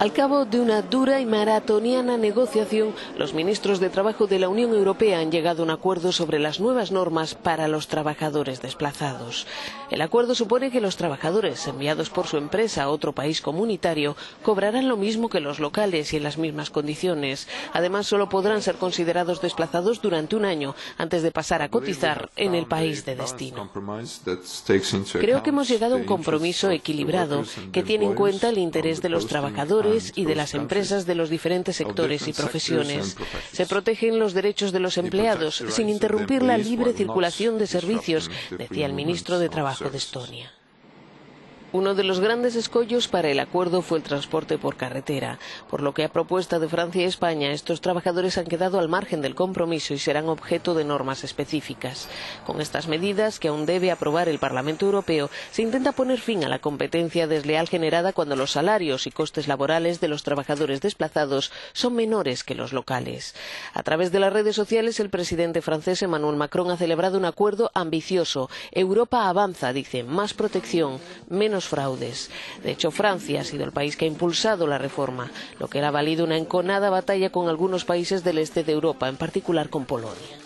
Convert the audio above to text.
Al cabo de una dura y maratoniana negociación, los ministros de Trabajo de la Unión Europea han llegado a un acuerdo sobre las nuevas normas para los trabajadores desplazados. El acuerdo supone que los trabajadores enviados por su empresa a otro país comunitario cobrarán lo mismo que los locales y en las mismas condiciones. Además, solo podrán ser considerados desplazados durante un año antes de pasar a cotizar en el país de destino. Creo que hemos llegado a un compromiso equilibrado que tiene en cuenta el interés de los trabajadores y de las empresas de los diferentes sectores y profesiones. Se protegen los derechos de los empleados sin interrumpir la libre circulación de servicios, decía el ministro de Trabajo de Estonia. Uno de los grandes escollos para el acuerdo fue el transporte por carretera, por lo que a propuesta de Francia y España estos trabajadores han quedado al margen del compromiso y serán objeto de normas específicas. Con estas medidas, que aún debe aprobar el Parlamento Europeo, se intenta poner fin a la competencia desleal generada cuando los salarios y costes laborales de los trabajadores desplazados son menores que los locales. A través de las redes sociales, el presidente francés Emmanuel Macron ha celebrado un acuerdo ambicioso. Europa avanza, dice, más protección, menos fraudes. De hecho, Francia ha sido el país que ha impulsado la reforma, lo que ha valido una enconada batalla con algunos países del este de Europa, en particular con Polonia.